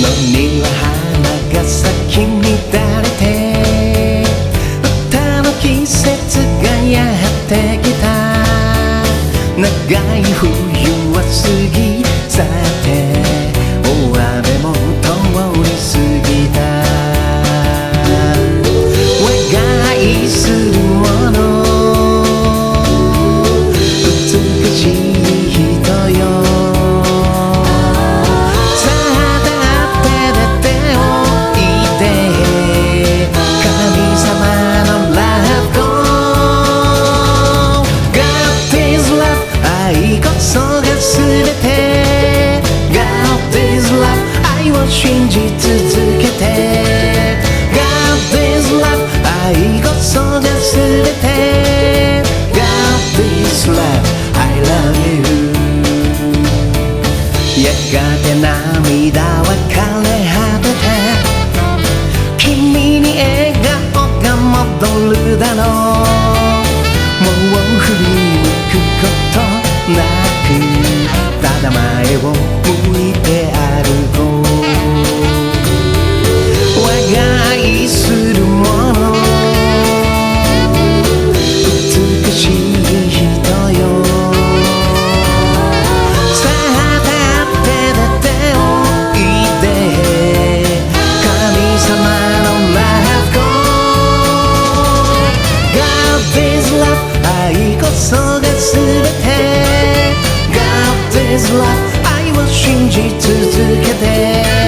のには花が咲き乱れて歌の季節がやってきた。長い冬 than all. 愛こそが全て。ガール is love 愛を信じ続けて。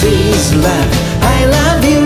These love. I love you.